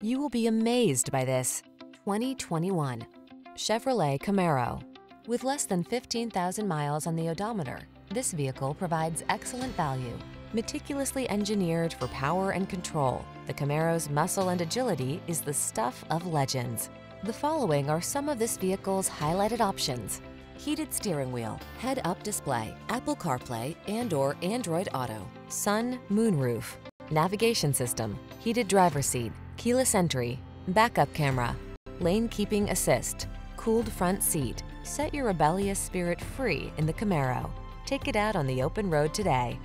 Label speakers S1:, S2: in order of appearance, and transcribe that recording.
S1: You will be amazed by this 2021 Chevrolet Camaro. With less than 15,000 miles on the odometer, this vehicle provides excellent value. Meticulously engineered for power and control, the Camaro's muscle and agility is the stuff of legends. The following are some of this vehicle's highlighted options. Heated steering wheel, head-up display, Apple CarPlay and or Android Auto, sun, moonroof, navigation system, heated driver seat, keyless entry, backup camera, lane keeping assist, cooled front seat. Set your rebellious spirit free in the Camaro. Take it out on the open road today.